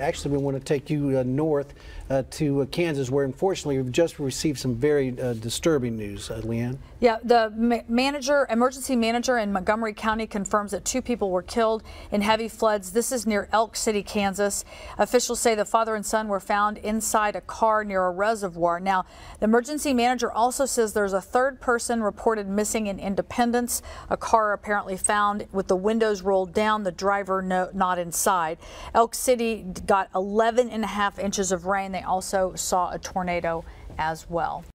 Actually, we want to take you uh, north uh, to uh, Kansas, where unfortunately we've just received some very uh, disturbing news, uh, Leanne. Yeah, the ma manager, emergency manager in Montgomery County confirms that two people were killed in heavy floods. This is near Elk City, Kansas. Officials say the father and son were found inside a car near a reservoir. Now, the emergency manager also says there's a third person reported missing in Independence. A car apparently found with the windows rolled down, the driver no, not inside. Elk City got 11 and a half inches of rain. They also saw a tornado as well.